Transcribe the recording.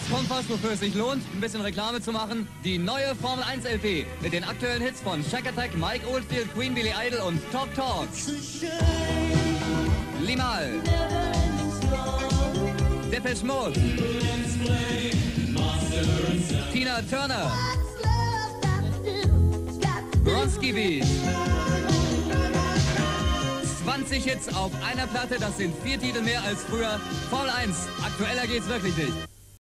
Jetzt kommt was, wofür es sich lohnt, ein bisschen Reklame zu machen. Die neue Formel 1 LP mit den aktuellen Hits von Shack Attack, Mike Oldfield, Queen Billy Idol und Top Talk. Limal. Depeche Mode. Tina Turner. Bronski Beat. 20 Hits auf einer Platte, das sind vier Titel mehr als früher. Formel 1, aktueller geht's wirklich nicht.